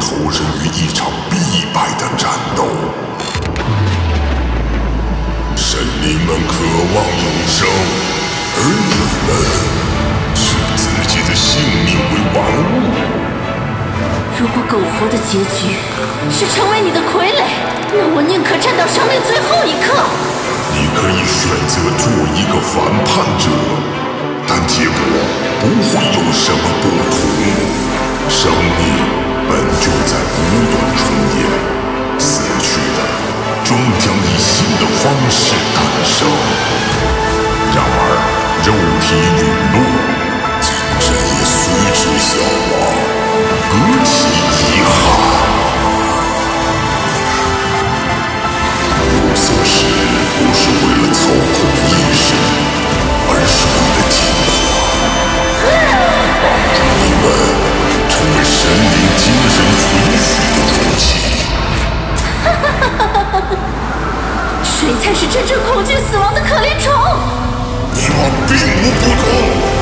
投身于一场必败的战斗。神灵们渴望永生，而你们视自己的性命为玩物。如果苟活的结局是成为你的傀儡，那我宁可站到生命最后一刻。你可以选择做一个反叛者，但结果不会有什么不同。的方式诞生。然而，肉体陨落，精神也随之消亡，何其遗憾！入色时不是为了操控意识，而是为了进化，帮助你们。成为神灵谁才是真正恐惧死亡的可怜虫？你我并无不同。